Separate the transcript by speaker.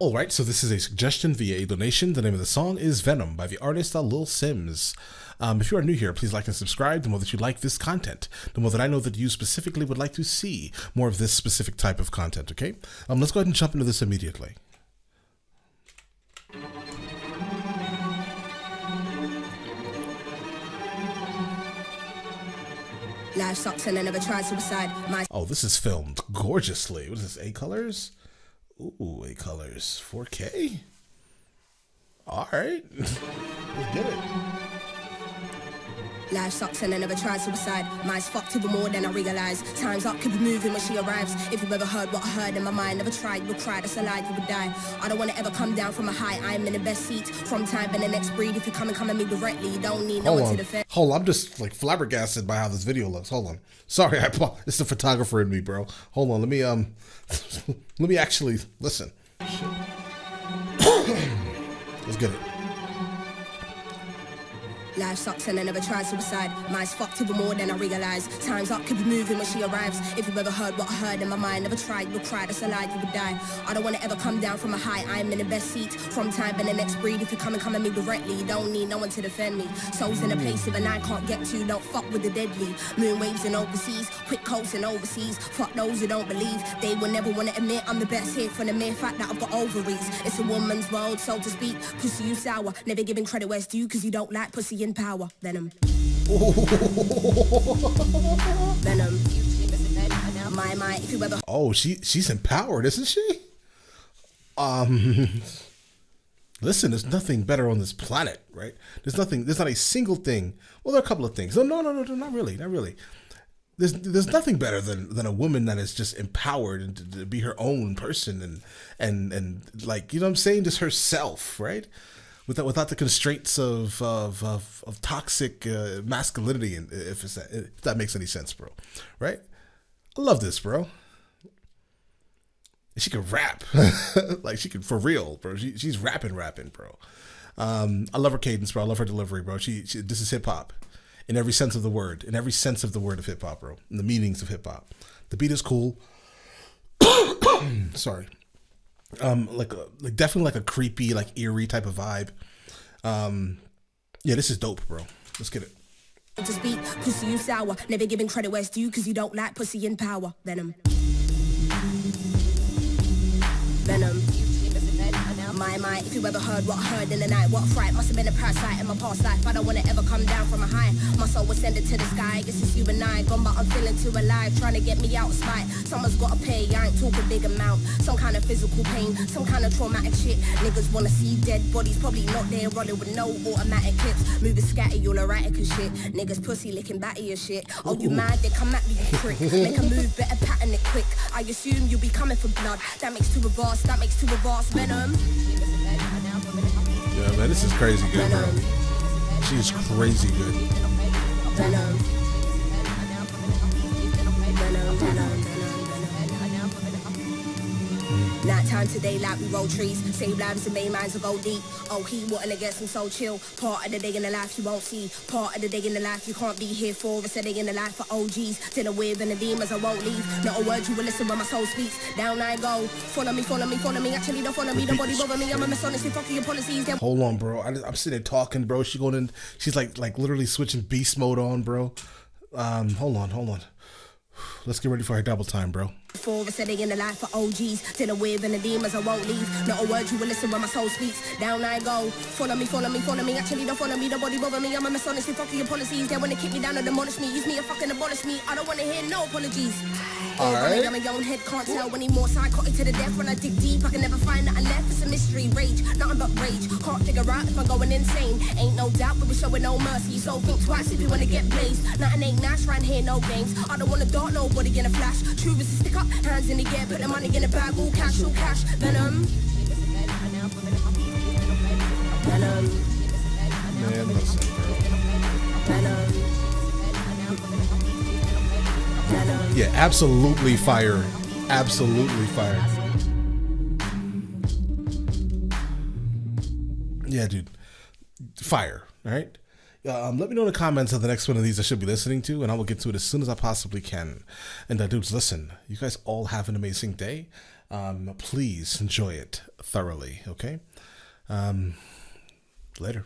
Speaker 1: Alright, so this is a suggestion via a donation. The name of the song is Venom by the artist Lil Simz. Um, if you are new here, please like and subscribe. The more that you like this content, the more that I know that you specifically would like to see more of this specific type of content, okay? Um, let's go ahead and jump into this immediately.
Speaker 2: Life sucks and I never tried suicide. My
Speaker 1: Oh, this is filmed gorgeously. What is this? A colors? Ooh, A colors. 4K? All right. Let's get it.
Speaker 2: Life sucks and I never tried suicide. Mine's fucked even more than I realize. Time's up, keep it moving when she arrives. If you've ever heard what I heard in my mind, never tried, you'll cry, that's a lie, you would die. I don't wanna ever come down from a high. I'm in the best seat. From time and the next breed. If you come and come at me directly, you don't need no
Speaker 1: Hold
Speaker 2: one
Speaker 1: on.
Speaker 2: to defend.
Speaker 1: Hold on. I'm just like flabbergasted by how this video looks. Hold on. Sorry, I it's the photographer in me, bro. Hold on. Let me um let me actually listen. Let's get it.
Speaker 2: Life sucks and I never tried suicide. Mine's fucked even more than I realize. Time's up, keep moving when she arrives. If you've ever heard what I heard in my mind, never tried, you'll cry, that's a lie, you would die. I don't wanna ever come down from a high. I'm in the best seat. From time and the next breed. If you come and come at me directly, you don't need no one to defend me. Souls in a place a I can't get to, don't fuck with the deadly. Moon waves and overseas, quick coats and overseas. Fuck those who don't believe. They will never wanna admit I'm the best here for the mere fact that I've got ovaries. It's a woman's world, so to speak. Pussy you sour, never giving credit where it's due, cause you don't like pussy in power. Venom. Venom. My, my, if you ever
Speaker 1: Oh, she she's empowered, isn't she? Um Listen, there's nothing better on this planet, right? There's nothing there's not a single thing. Well, there are a couple of things. No, no, no, no, no not really, not really. There's there's nothing better than than a woman that is just empowered and to, to be her own person and and and like you know what I'm saying, just herself, right? Without without the constraints of of of, of toxic uh, masculinity, and if that, if that makes any sense, bro, right? I love this, bro. She can rap, like she can for real, bro. She, she's rapping, rapping, bro. Um, I love her cadence, bro. I love her delivery, bro. She, she this is hip hop, in every sense of the word, in every sense of the word of hip hop, bro. And the meanings of hip hop. The beat is cool. Sorry, um, like a, like definitely like a creepy, like eerie type of vibe. Um, yeah, this is dope, bro. Let's get it.
Speaker 2: to speak, pussy you sour, never giving credit due, cause you don't like pussy in power. Venom. My, if you ever heard what I heard in the night, what fright must have been a parasite in my past life. I don't wanna ever come down from a high. My soul was sending to the sky. Guess it's you and I. Gone, but I'm feeling too alive. Trying to get me out of spite. Someone's gotta pay. I ain't talking big amount. Some kind of physical pain, some kind of traumatic shit. Niggas wanna see dead bodies, probably not there, running with no automatic clips. Moving scatty, all erratic and shit. Niggas pussy licking batty and shit. Oh, you mad? They come at me, you prick. Make a move, better pattern it quick. I assume you'll be coming for blood. That makes two of us, that makes two of us. Venom.
Speaker 1: Yeah, man, this is crazy good, bro. She's crazy good.
Speaker 2: Night today, like we roll trees. Save lives and main minds will go deep. Oh, he wanting to get some so chill. Part of the day in the life you won't see. Part of the day in the life you can't be here for. It's a day in the life for OGs. The wave and the demons I won't leave. Not a word you will listen when my soul speaks. Down I go. Follow me, follow me, follow me. Actually, don't follow me. Nobody bother me. I'm a mess honestly. Fuck your policies. They're
Speaker 1: Hold on, bro. I, am sitting there talking, bro. She going in. She's like, like literally switching beast mode on, bro. Um, hold on, hold on. Let's get ready for our double time, bro.
Speaker 2: For a setting in the life for OGs. Till the wave and the demons I won't leave. Not a word you will listen when my soul speaks. Down I go. Follow me, follow me, follow me. Actually, don't follow me. Nobody bother me. I'm a mess honestly. Fuck your policies. They wanna kick me down or demolish me. Use me or fucking abolish me. I don't wanna hear no apologies.
Speaker 1: Alright.
Speaker 2: I'm a young head, can't tell anymore. Psychotic to the death when I dig deep. I can never find nothing left. It's a mystery. Rage, nothing but rage. Can't figure out if I'm going insane. Ain't no doubt, but we're showing no mercy. So think twice if you wanna get blazed. Nothing ain't nice, round here, no games. I don't wanna dart nobody in a flash. True is to stick up, hands in the air, put the money in the bag, all cash, all cash. Venom. Venom.
Speaker 1: Man, listen, bro.
Speaker 2: Venom. Venom.
Speaker 1: Yeah, absolutely fire. Absolutely fire. Yeah, dude. Fire, right? Um, let me know in the comments of the next one of these I should be listening to, and I will get to it as soon as I possibly can. And uh, dudes, listen, you guys all have an amazing day. Um, please enjoy it thoroughly. Okay. Um, later.